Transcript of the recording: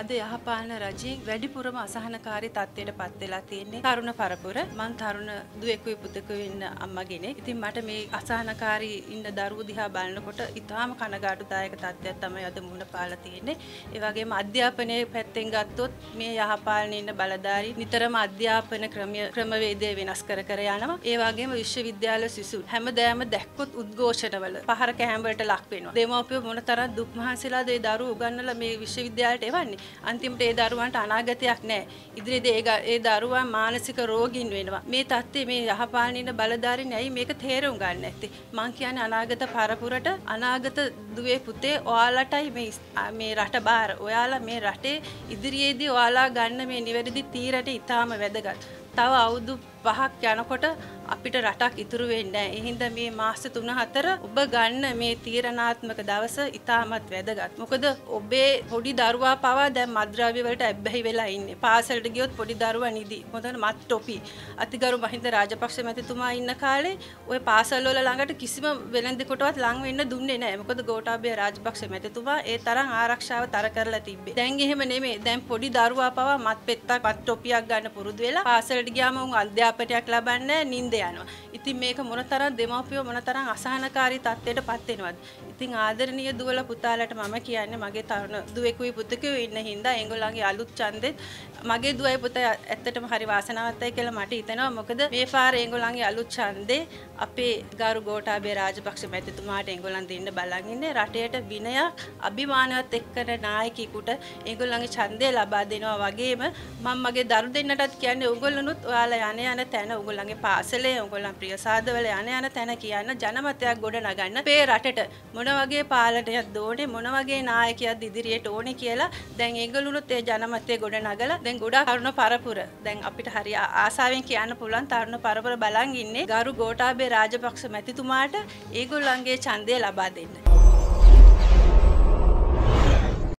අද යහපාලන රජයෙන් වැඩිපුරම අසහනකාරී තත්ත්වයට පත් වෙලා තියෙන්නේ තරුණ පරපුර. මං තරුණ දුවෙකුයි පුතෙකුයි ඉන්න අම්මා කෙනෙක්. ඉතින් මට මේ අසහනකාරී ඉන්න දරුවෝ දිහා බලනකොට ඉතාම කනගාටුදායක තත්ත්වයක් තමයි අද මුහුණ පාලා තියෙන්නේ. ඒ වගේම අධ්‍යාපනයේ පැත්තෙන් ගත්තොත් මේ යහපාලනයේ ඉන්න බලධාරී නිතරම අධ්‍යාපන ක්‍රමය ක්‍රමවේදය වෙනස් කර කර යනවා. ඒ වගේම විශ්වවිද්‍යාල සිසුන් හැමදාම දැක්කොත් උද්ඝෝෂණවල පහර කැම්බරට ලක් වෙනවා. දෙමව්පියෝ මොනතරම් දුක් මහන්සිලාද ඒ දරුවෝ උගන්වලා මේ විශ්වවිද්‍යාලයට එවන්නේ. අන්තිමට ඒ දරුවන්ට අනාගතයක් නැහැ. ඉදිරියේදී ඒ දරුවන් මානසික රෝගීන් වෙනවා. මේ தත්ත්වය මේ යහපාලනින බලධාරීන් ඇයි මේක තේරුම් ගන්න නැත්තේ? මං කියන්නේ අනාගත පරපුරට අනාගත දුවේ පුතේ ඔයාලටයි මේ මේ රට බාර. ඔයාලා මේ රටේ ඉදිරියේදී ඔයාලා ගන්න මේ නිවැරදි තීරණ ඉතාම වැදගත්. තව අවුරුදු පහක් යනකොට අපිට රටක් ඉතුරු වෙන්නේ නැහැ. ඒ හින්දා මේ මාස 3-4 ඔබ ගන්න මේ තීරණාත්මක දවස ඉතාමත් වැදගත්. මොකද ඔබේ පොඩි දරුවා පවා දැන් මත්ද්‍රව්‍ය වලට ඇබ්බැහි වෙලා ඉන්නේ. පාසලට ගියොත් පොඩි දරුවා නිදි. මොකද මත් ටොපි. අතිගරු මහින්ද රාජපක්ෂ මැතිතුමා ඉන්න කාලේ ওই පාසල් වල ළඟට කිසිම වෙළඳෙකුටවත් ලං වෙන්න දුන්නේ නැහැ. මොකද ගෝඨාභය රාජපක්ෂ මැතිතුමා ඒ තරම් ආරක්ෂාව තර කරලා තිබ්බේ. දැන් එහෙම නෙමෙයි. දැන් පොඩි දරුවා පවා මත් පෙත්තක් මත් ටොපියක් ගන්න පුරුදු වෙලා පාසලට ගියාම උන් අධ්‍යාපනයක් ලබන්නේ නිින්ද යනවා. ඉතින් මේක මොනතරම් දෙමව්පියෝ මොනතරම් අසහනකාරී තත්ත්වයට පත් වෙනවද? ඉතින් ආදරණීය දුවල පුතාලට මම කියන්නේ මගේ තරුණ දුවෙකුයි පුතෙකුයි ඉන්න හින්දා ඒගොල්ලන්ගේ අලුත් ඡන්දෙත් මගේ දුවයි පුතා ඇත්තටම හරි වාසනාවන්තයි කියලා මට හිතෙනවා. මොකද මේ පාර ඒගොල්ලන්ගේ අලුත් ඡන්දේ අපේ ගරු ගෝඨාභය රාජපක්ෂ මැතිතුමාට ඒගොල්ලන් දෙන්න බලන් ඉන්නේ රටේට විනයක් අභිමානවත් එක්කන නායකයෙකුට ඒගොල්ලන්ගේ ඡන්දය ලබා දෙනවා වගේම මම මගේ දරු දෙන්නටත් කියන්නේ ඕගොල්ලොනුත් ඔයාලා යන යන තැන ඕගොල්ලන්ගේ පාසලේ ඕගොල්ලන් ප්‍රියසාදවල යන යන තැන කියන්න ජනමතයක් ගොඩ නගන්න අපේ රටට මොන වගේ පාලනයක් ඕනේ මොන වගේ නායකයෙක්ද ඉදිරියට ඕනේ කියලා දැන් ඒගොල්ලොනුත් ඒ ජනමතය ගොඩ නගලා දැන් ගොඩාක් තරුණ පරපුර දැන් අපිට හරි ආසාවෙන් කියන්න පුළුවන් තරුණ පරපුර බලන් ඉන්නේ ගරු ගෝඨාභය රාජපක්ෂ මැතිතුමාට ඒගොල්ලන්ගේ ඡන්දය ලබා දෙන්න.